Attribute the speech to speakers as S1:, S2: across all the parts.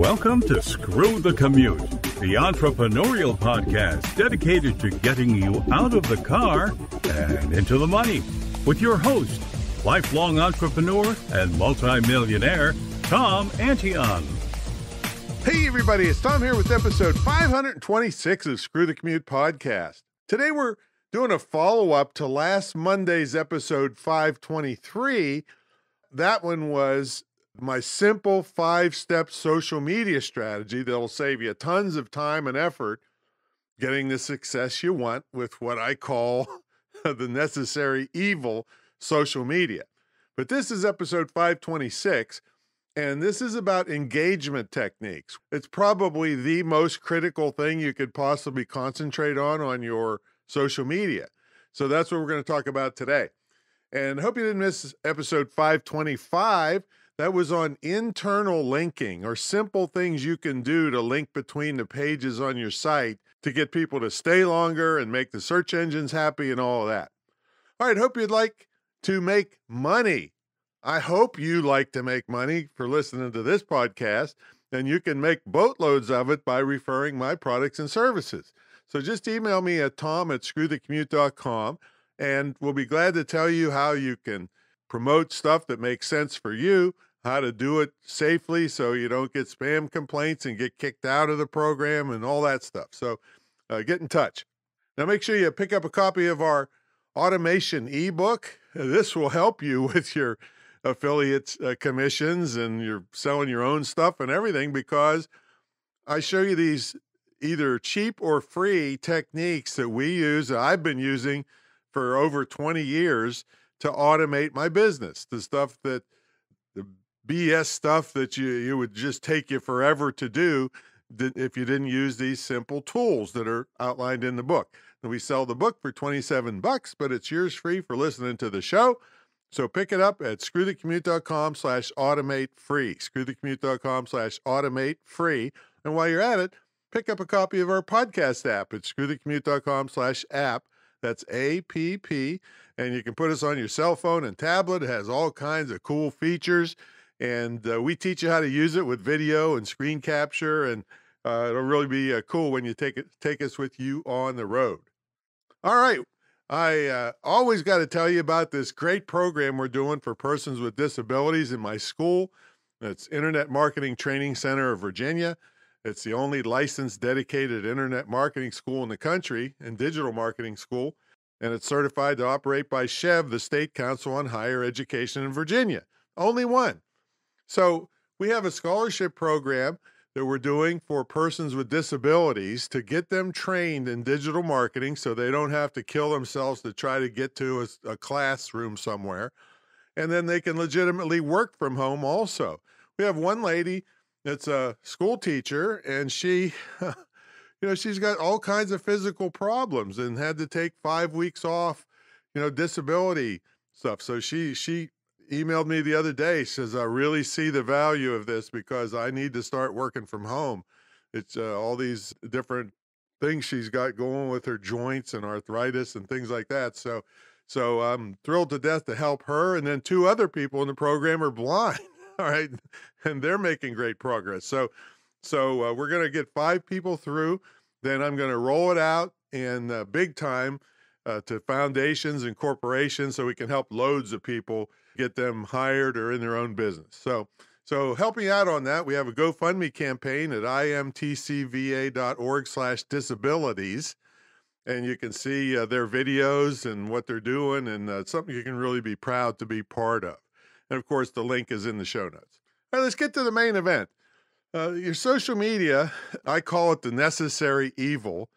S1: Welcome to Screw the Commute, the entrepreneurial podcast dedicated to getting you out of the car and into the money. With your host, lifelong entrepreneur and multimillionaire, Tom Antion.
S2: Hey, everybody, it's Tom here with episode 526 of Screw the Commute podcast. Today, we're doing a follow up to last Monday's episode 523. That one was my simple five step social media strategy that'll save you tons of time and effort getting the success you want with what I call the necessary evil social media. But this is episode 526, and this is about engagement techniques. It's probably the most critical thing you could possibly concentrate on on your social media. So that's what we're going to talk about today. And hope you didn't miss episode 525 that was on internal linking or simple things you can do to link between the pages on your site to get people to stay longer and make the search engines happy and all of that. All right, hope you'd like to make money. I hope you like to make money for listening to this podcast, and you can make boatloads of it by referring my products and services. So just email me at tom at screwthecommute.com, and we'll be glad to tell you how you can promote stuff that makes sense for you how to do it safely so you don't get spam complaints and get kicked out of the program and all that stuff. So uh, get in touch. Now, make sure you pick up a copy of our automation ebook. This will help you with your affiliate uh, commissions and you're selling your own stuff and everything because I show you these either cheap or free techniques that we use that I've been using for over 20 years to automate my business. The stuff that BS stuff that you you would just take you forever to do if you didn't use these simple tools that are outlined in the book. And we sell the book for 27 bucks, but it's yours free for listening to the show. So pick it up at screwthecommute.com slash automate free. Screwthecommute.com slash automate free. And while you're at it, pick up a copy of our podcast app at screwthecommute.com slash app. That's A-P-P. And you can put us on your cell phone and tablet. It has all kinds of cool features and uh, we teach you how to use it with video and screen capture and uh, it'll really be uh, cool when you take it take us with you on the road. All right i uh, always got to tell you about this great program we're doing for persons with disabilities in my school. It's internet marketing training center of virginia. It's the only licensed dedicated internet marketing school in the country and digital marketing school and it's certified to operate by SCHEV the state council on higher education in virginia. Only one so we have a scholarship program that we're doing for persons with disabilities to get them trained in digital marketing so they don't have to kill themselves to try to get to a, a classroom somewhere. And then they can legitimately work from home also. We have one lady that's a school teacher and she you know she's got all kinds of physical problems and had to take 5 weeks off you know disability stuff so she she emailed me the other day says i really see the value of this because i need to start working from home. It's uh, all these different things she's got going with her joints and arthritis and things like that. So so i'm thrilled to death to help her and then two other people in the program are blind all right? And they're making great progress. So so uh, we're going to get five people through then i'm going to roll it out in uh, big time uh, to foundations and corporations so we can help loads of people get them hired or in their own business. So, so helping out on that, we have a GoFundMe campaign at imtcva.org slash disabilities. And you can see uh, their videos and what they're doing, and uh, something you can really be proud to be part of. And of course, the link is in the show notes. All right, let's get to the main event. Uh, your social media, I call it the necessary evil.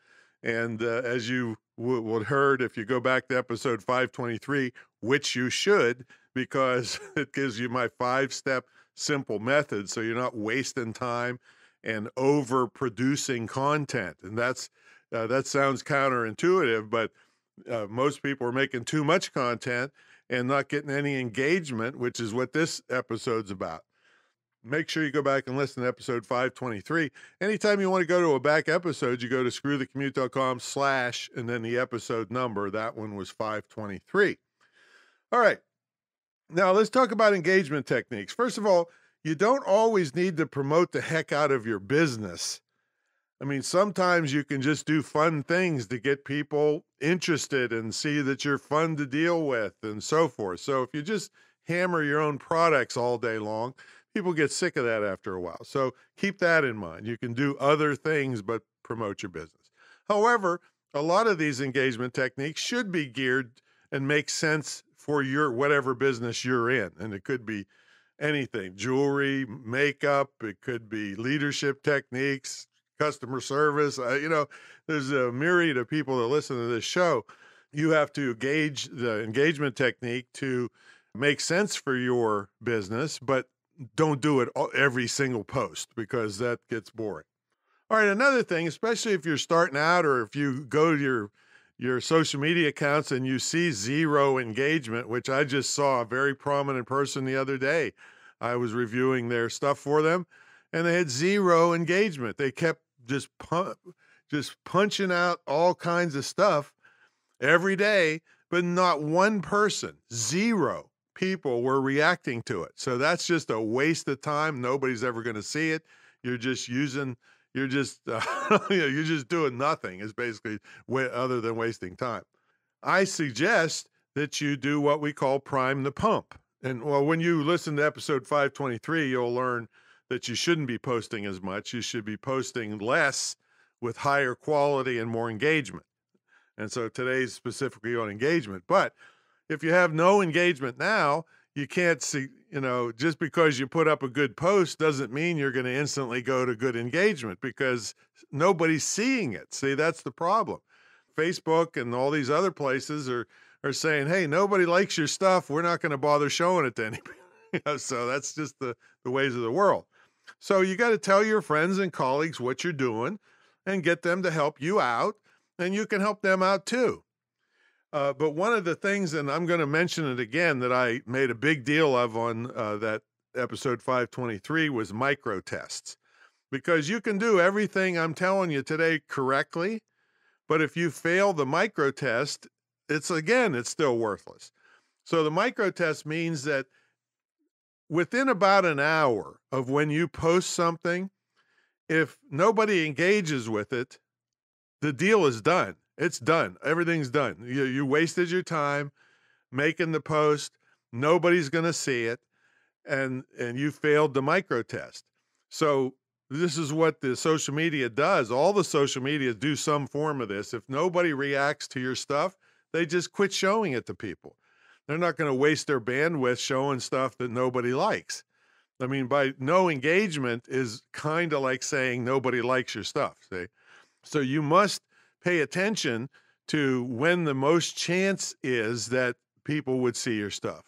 S2: And uh, as you would heard if you go back to episode 523, which you should, because it gives you my five step simple method. So you're not wasting time and over producing content. And that's, uh, that sounds counterintuitive, but uh, most people are making too much content and not getting any engagement, which is what this episode's about. Make sure you go back and listen to episode 523. Anytime you want to go to a back episode, you go to screwthecommute.com slash and then the episode number. That one was 523. All right. Now let's talk about engagement techniques. First of all, you don't always need to promote the heck out of your business. I mean, sometimes you can just do fun things to get people interested and see that you're fun to deal with and so forth. So if you just hammer your own products all day long, people get sick of that after a while. So keep that in mind. You can do other things but promote your business. However, a lot of these engagement techniques should be geared and make sense for your whatever business you're in. And it could be anything jewelry, makeup, it could be leadership techniques, customer service. Uh, you know, there's a myriad of people that listen to this show. You have to gauge the engagement technique to make sense for your business, but don't do it every single post because that gets boring. All right, another thing, especially if you're starting out or if you go to your your social media accounts and you see zero engagement, which I just saw a very prominent person the other day. I was reviewing their stuff for them and they had zero engagement. They kept just pu- just punching out all kinds of stuff every day, but not one person, zero people were reacting to it. So that's just a waste of time. Nobody's ever going to see it. You're just using you're just uh, you're just doing nothing is basically other than wasting time i suggest that you do what we call prime the pump and well when you listen to episode 523 you'll learn that you shouldn't be posting as much you should be posting less with higher quality and more engagement and so today's specifically on engagement but if you have no engagement now you can't see, you know, just because you put up a good post doesn't mean you're going to instantly go to good engagement because nobody's seeing it. See, that's the problem. Facebook and all these other places are are saying, "Hey, nobody likes your stuff. We're not going to bother showing it to anybody." so that's just the the ways of the world. So you got to tell your friends and colleagues what you're doing and get them to help you out, and you can help them out too. Uh, but one of the things, and I'm going to mention it again, that I made a big deal of on uh, that episode 523 was micro tests. Because you can do everything I'm telling you today correctly, but if you fail the micro test, it's again, it's still worthless. So the micro test means that within about an hour of when you post something, if nobody engages with it, the deal is done. It's done. Everything's done. You, you wasted your time making the post. Nobody's going to see it, and and you failed the micro test. So this is what the social media does. All the social media do some form of this. If nobody reacts to your stuff, they just quit showing it to people. They're not going to waste their bandwidth showing stuff that nobody likes. I mean, by no engagement is kind of like saying nobody likes your stuff. See, so you must pay attention to when the most chance is that people would see your stuff.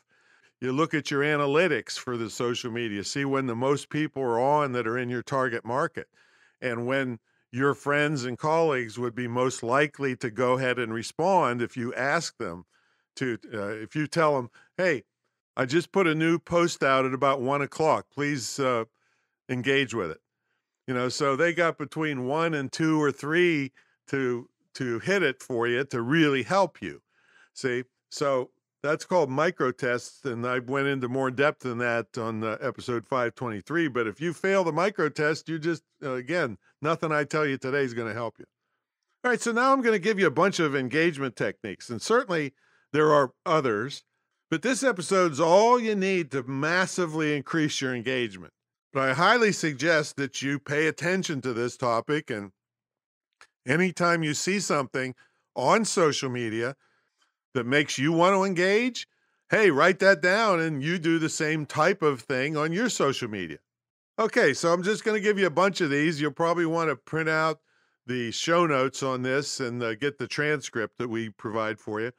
S2: You look at your analytics for the social media, see when the most people are on that are in your target market, and when your friends and colleagues would be most likely to go ahead and respond if you ask them to, uh, if you tell them, hey, I just put a new post out at about one o'clock. Please uh, engage with it. You know, so they got between one and two or three to to hit it for you to really help you. See, so that's called micro tests, and I went into more depth than that on uh, episode 523. But if you fail the micro test, you just uh, again nothing I tell you today is going to help you. All right, so now I'm going to give you a bunch of engagement techniques, and certainly there are others, but this episode's all you need to massively increase your engagement. But I highly suggest that you pay attention to this topic and Anytime you see something on social media that makes you want to engage, hey, write that down and you do the same type of thing on your social media. Okay, so I'm just going to give you a bunch of these. You'll probably want to print out the show notes on this and uh, get the transcript that we provide for you.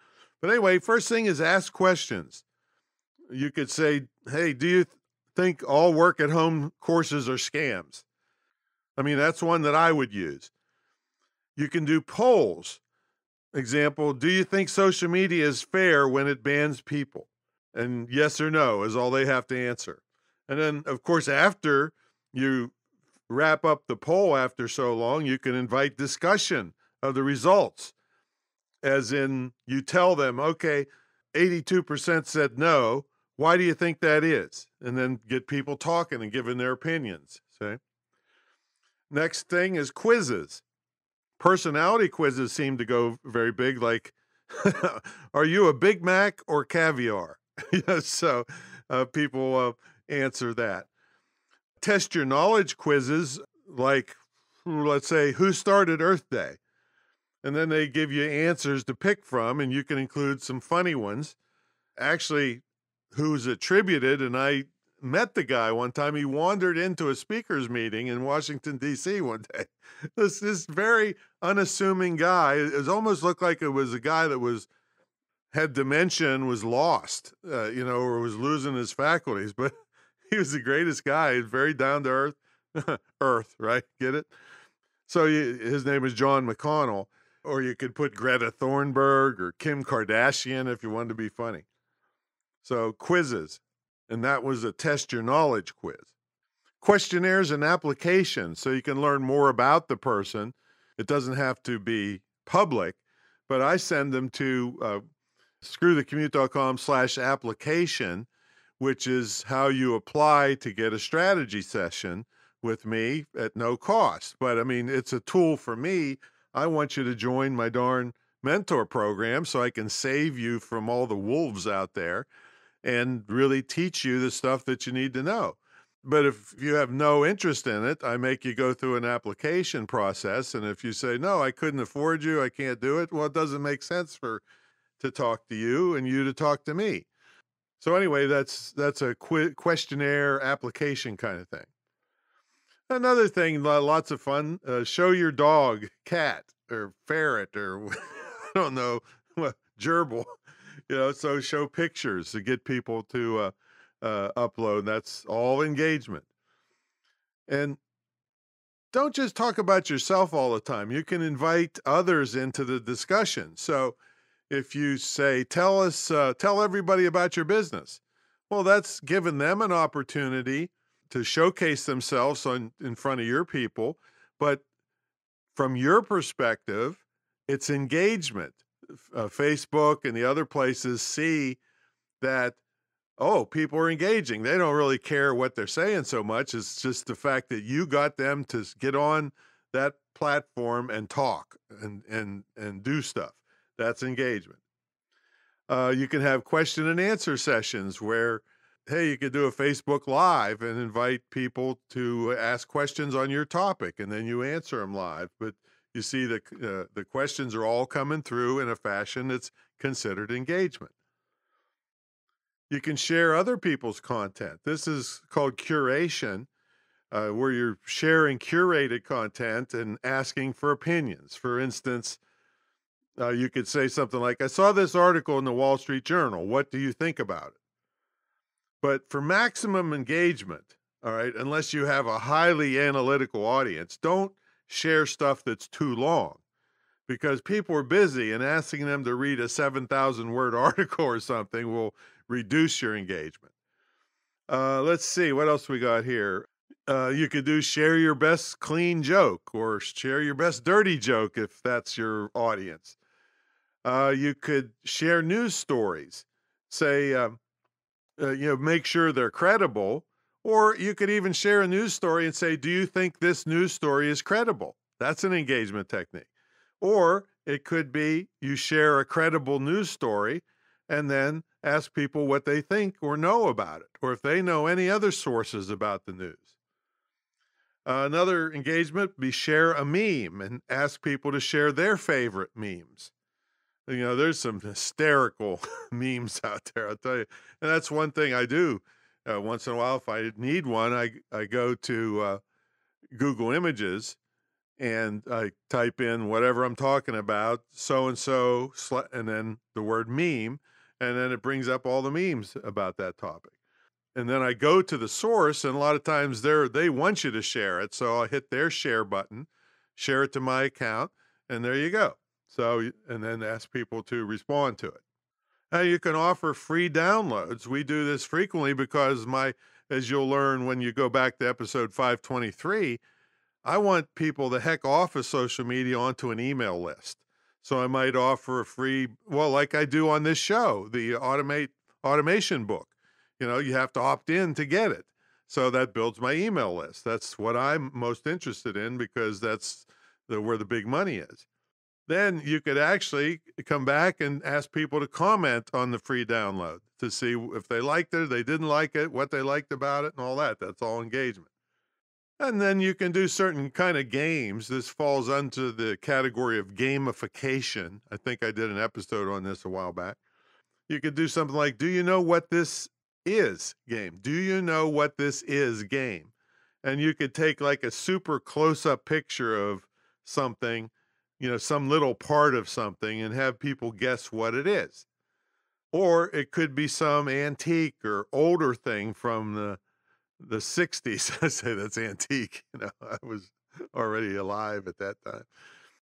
S2: But anyway, first thing is ask questions. You could say, hey, do you th- think all work at home courses are scams? I mean, that's one that I would use. You can do polls. Example, do you think social media is fair when it bans people? And yes or no is all they have to answer. And then, of course, after you wrap up the poll after so long, you can invite discussion of the results. As in, you tell them, okay, 82% said no. Why do you think that is? And then get people talking and giving their opinions. See? Next thing is quizzes. Personality quizzes seem to go very big, like, are you a Big Mac or caviar? so uh, people uh, answer that. Test your knowledge quizzes, like, let's say, who started Earth Day? And then they give you answers to pick from, and you can include some funny ones. Actually, who's attributed, and I met the guy one time. He wandered into a speakers meeting in Washington D.C. one day. This this very unassuming guy. It almost looked like it was a guy that was had dementia was lost, uh, you know, or was losing his faculties. But he was the greatest guy. Very down to earth, earth, right? Get it? So his name is John McConnell, or you could put Greta Thornburg or Kim Kardashian if you wanted to be funny. So quizzes, and that was a test your knowledge quiz. Questionnaires and applications, so you can learn more about the person. It doesn't have to be public, but I send them to uh, screwthecommute.com slash application, which is how you apply to get a strategy session with me at no cost. But I mean, it's a tool for me. I want you to join my darn mentor program so I can save you from all the wolves out there and really teach you the stuff that you need to know. But if you have no interest in it, I make you go through an application process. And if you say, no, I couldn't afford you, I can't do it, well, it doesn't make sense for to talk to you and you to talk to me. So anyway, that's that's a qu- questionnaire application kind of thing. Another thing, lots of fun. Uh, show your dog, cat, or ferret, or I don't know, gerbil you know, so show pictures to get people to uh, uh, upload. That's all engagement. And don't just talk about yourself all the time. You can invite others into the discussion. So if you say, tell us, uh, tell everybody about your business, well, that's given them an opportunity to showcase themselves on, in front of your people. But from your perspective, it's engagement uh, Facebook and the other places see that oh, people are engaging. They don't really care what they're saying so much. It's just the fact that you got them to get on that platform and talk and and and do stuff. That's engagement. Uh, you can have question and answer sessions where, hey, you could do a Facebook Live and invite people to ask questions on your topic, and then you answer them live. But you see the uh, the questions are all coming through in a fashion that's considered engagement. You can share other people's content. This is called curation, uh, where you're sharing curated content and asking for opinions. For instance, uh, you could say something like, I saw this article in the Wall Street Journal. What do you think about it? But for maximum engagement, all right, unless you have a highly analytical audience, don't share stuff that's too long because people are busy and asking them to read a 7,000 word article or something will reduce your engagement. Uh, let's see, what else we got here? Uh, you could do share your best clean joke or share your best dirty joke if that's your audience. Uh, you could share news stories. Say, um, uh, you know, make sure they're credible or you could even share a news story and say, Do you think this news story is credible? That's an engagement technique. Or it could be you share a credible news story and then ask people what they think or know about it, or if they know any other sources about the news. Uh, another engagement be share a meme and ask people to share their favorite memes. You know, there's some hysterical memes out there, I'll tell you. And that's one thing I do uh, once in a while, if I need one, I I go to uh, Google Images and I type in whatever I'm talking about, so and so, and then the word meme, and then it brings up all the memes about that topic. And then I go to the source, and a lot of times they they want you to share it, so I hit their share button, share it to my account, and there you go. So and then ask people to respond to it. Now you can offer free downloads. We do this frequently because my, as you'll learn when you go back to episode 523, I want people to heck off of social media onto an email list. So I might offer a free, well, like I do on this show, the automate automation book. you know, you have to opt in to get it. So that builds my email list. That's what I'm most interested in because that's the, where the big money is. Then you could actually come back and ask people to comment on the free download to see if they liked it, they didn't like it, what they liked about it, and all that. That's all engagement. And then you can do certain kind of games. This falls under the category of gamification. I think I did an episode on this a while back. You could do something like, Do you know what this is game? Do you know what this is game? And you could take like a super close up picture of something, you know, some little part of something and have people guess what it is. Or it could be some antique or older thing from the the 60s. I say that's antique. You know, I was already alive at that time.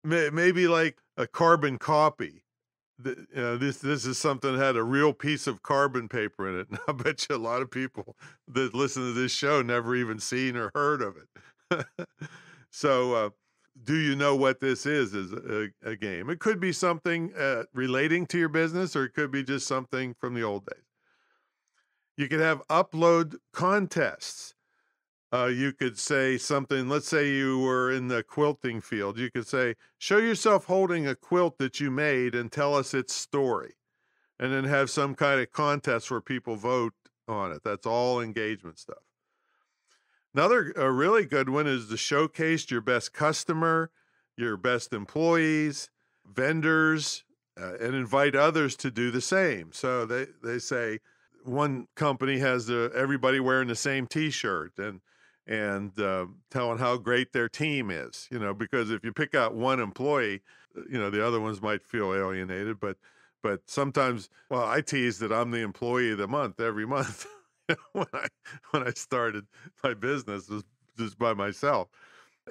S2: Maybe like a carbon copy. You know, this this is something that had a real piece of carbon paper in it. And I bet you a lot of people that listen to this show never even seen or heard of it. so, uh, do you know what this is? Is a, a game. It could be something uh, relating to your business, or it could be just something from the old days. You could have upload contests. Uh, you could say something, let's say you were in the quilting field. You could say, show yourself holding a quilt that you made and tell us its story. And then have some kind of contest where people vote on it. That's all engagement stuff. Another a really good one is to showcase your best customer, your best employees, vendors, uh, and invite others to do the same. So they, they say, one company has the, everybody wearing the same T-shirt and and uh, telling how great their team is. You know, because if you pick out one employee, uh, you know the other ones might feel alienated. But but sometimes, well, I tease that I'm the employee of the month every month when I when I started my business was just by myself.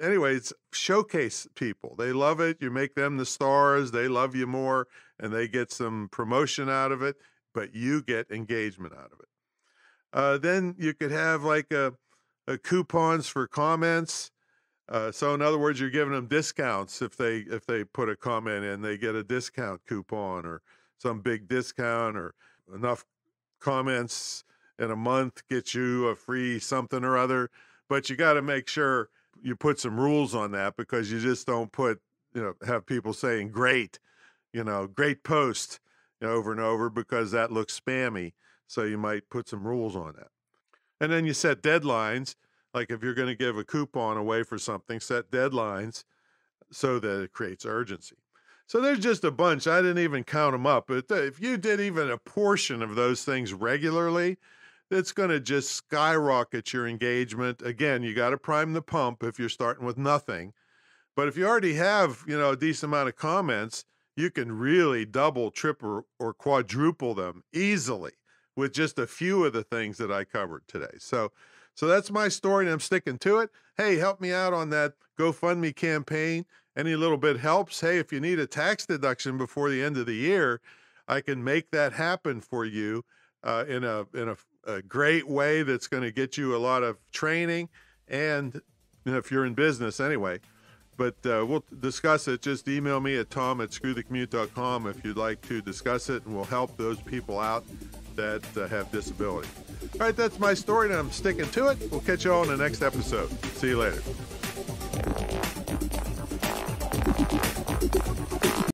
S2: Anyways, showcase people. They love it. You make them the stars. They love you more, and they get some promotion out of it but you get engagement out of it. Uh, then you could have like a, a coupons for comments. Uh, so in other words, you're giving them discounts if they if they put a comment in, they get a discount coupon or some big discount or enough comments in a month get you a free something or other. But you got to make sure you put some rules on that because you just don't put you know have people saying great, you know, great post over and over because that looks spammy. So you might put some rules on that. And then you set deadlines. Like if you're going to give a coupon away for something, set deadlines so that it creates urgency. So there's just a bunch. I didn't even count them up. But uh, if you did even a portion of those things regularly, it's going to just skyrocket your engagement. Again, you got to prime the pump if you're starting with nothing. But if you already have, you know, a decent amount of comments, you can really double, triple, or quadruple them easily with just a few of the things that I covered today. So, so that's my story, and I'm sticking to it. Hey, help me out on that GoFundMe campaign. Any little bit helps. Hey, if you need a tax deduction before the end of the year, I can make that happen for you uh, in a in a, a great way that's going to get you a lot of training and you know, if you're in business anyway. But uh, we'll discuss it. Just email me at tom at screwthecommute.com if you'd like to discuss it, and we'll help those people out that uh, have disability. All right, that's my story, and I'm sticking to it. We'll catch you all in the next episode. See you later.